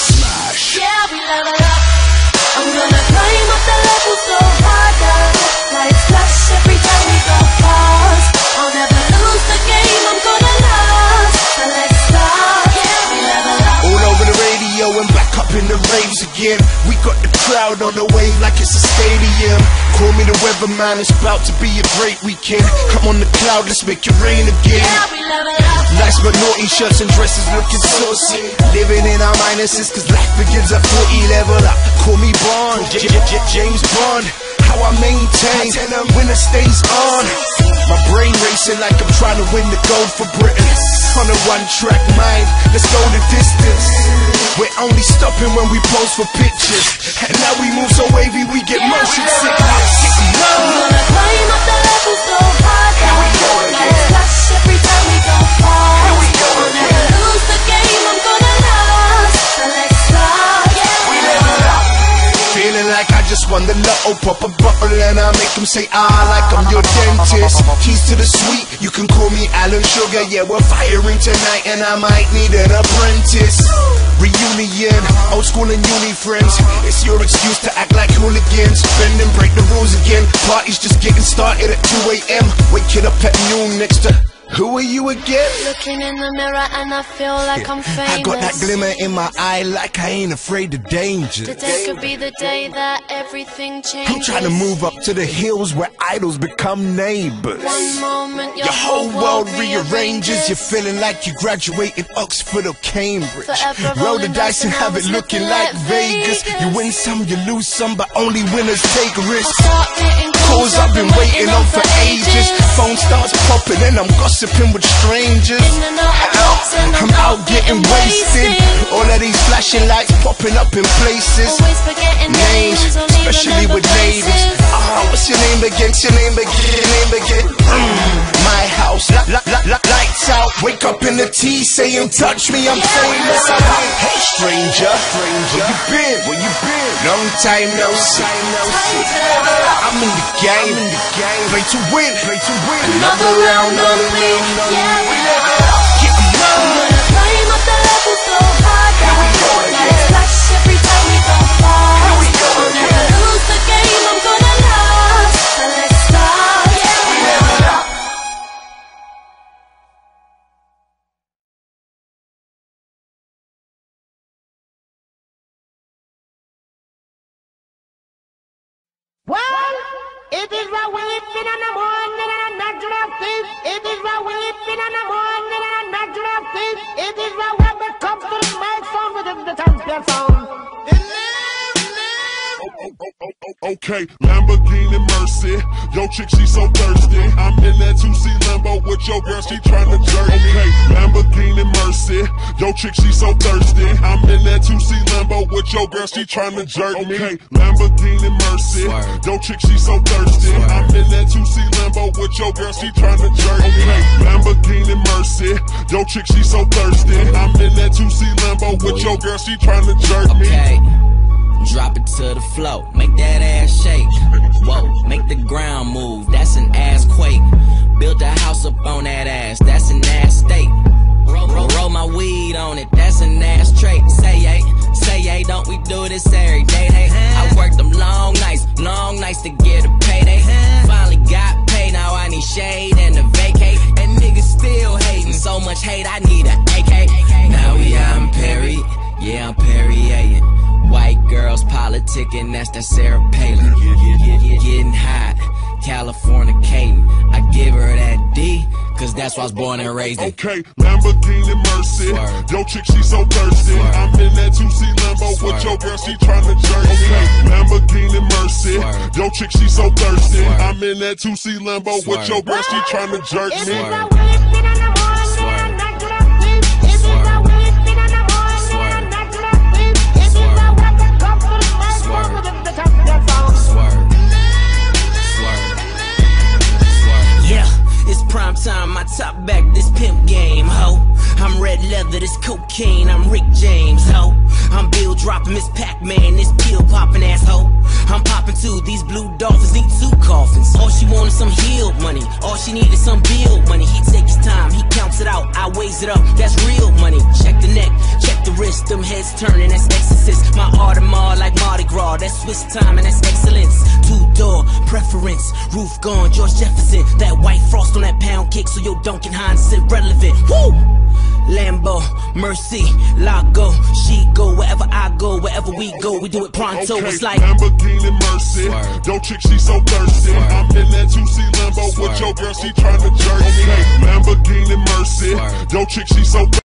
Smash. Yeah, we level up. I'm gonna climb up the level so hard that lights every time we go past. I'll never lose the game. I'm gonna last. So let's start. Yeah, we level up. All over the radio and back up in the raves again. We got the crowd on the wave like it's a stadium. Call me the weatherman, it's about to be a great weekend. Come on the cloud, let's make it rain again. Yeah, we level up. Nice but naughty shirts and dresses looking saucy. Living in our minuses cause life begins at 40 level up. Call me Bond, J- J- J- James Bond. How I maintain when the stays on. My brain racing like I'm trying to win the gold for Britain. On a one track mind, let's go the distance. We're only stopping when we pose for pictures. And now we move so wavy, we get motion sick. Let's I'm gonna climb up the level so that Here we go again. flash every time we go past. Here we go I'll again. never lose the game. I'm gonna last. So let's. Yeah, we level up. Feeling like I just won the lotto, pop a bottle and I make them say ah like I'm your dentist. Keys to the suite, you can call me Alan Sugar. Yeah, we're firing tonight and I might need an apprentice. School and uni friends. It's your excuse to act like hooligans. Bend and break the rules again. Party's just getting started at 2 a.m. Waking up at noon next to. Who are you again? Looking in the mirror and I feel like I'm famous. I got that glimmer in my eye like I ain't afraid of danger. Today could be the day that everything changes. I'm trying to move up to the hills where idols become neighbors. One moment your, Your whole world rearranges. You're feeling like you graduated Oxford or Cambridge. Forever Roll the dice and have it looking like Vegas. Vegas. You win some, you lose some, but only winners take risks. Calls I've been waiting on for ages. Phone starts popping and I'm gossiping with strangers. In and out of clubs and I'm out getting wasted. All of these flashing lights popping up in places. Always forgetting names, names, especially with ladies. Ah, what's your name again? What's your name again? Your name again? The saying touch me, I'm famous. I'm out. Hey stranger, stranger, where you been? Where you been? Long time no see. I'm in the game, in the game. Play to win, play to win. Another round on me. Yeah, weeping and a mourning and natural thing. It is when it comes to the mic sound within the champion sound. Okay, Lamborghini Mercy. Yo, chick, she so thirsty. I'm in that 2C Lambo with your girl, she tryna jerk. Okay, Lamborghini Mercy. Chick, she so thirsty. I'm in that 2C Lambo with your girl, she tryna jerk me. Okay, Lamborghini Mercy. Yo, chick, she so thirsty. I'm in that 2C Lambo with your girl, she tryna jerk me. Okay, Lamborghini Mercy. Yo, chick, she so thirsty. I'm in that 2C Lambo with your girl, she tryna jerk me. Okay. Drop it to the floor, make that ass shake. Whoa, make the ground move, that's an ass quake. Build a house up on that ass, that's an ass that's that Sarah Palin. Getting hot, California Caden. I give her that D, cause that's why I was born and raised in. Okay, Lamborghini Mercy. Swerve. Yo, chick, she so thirsty. Swerve. I'm in that 2C Lambo with Swerve. your girl, she tryna jerk me. Okay, Lamborghini Mercy. Swerve. Yo, chick, she so thirsty. Swerve. I'm in that 2C Lambo with your girl, she tryna jerk me. time, my top back, this pimp game, ho. I'm red leather, this cocaine, I'm Rick James, ho. I'm Bill dropping, Miss Pac-Man, this pill popping asshole. I'm popping too, these blue dolphins need two coffins. All she wanted some heel money, all she needed some bill money. He takes his time, he counts it out, I weighs it up, that's real money. Check the neck, check the wrist, them heads turning. That's exorcist. My Audemars like Mardi Gras. That's Swiss time and that's excellence. Two door preference, roof gone. George Jefferson. That white frost on that pound cake, so your Duncan Hines is irrelevant. Woo! Lambo, Mercy, Lago, she go wherever I go, wherever we go, we do it pronto. Okay, It's like Lamborghini Mercy. Swerve. Yo, chick, she so thirsty. Swerve. I'm in that 2C Lambo with Swerve. your girl, she tryna jerk me. Okay, Lamborghini Mercy. Swerve. Yo, chick, she so thirsty.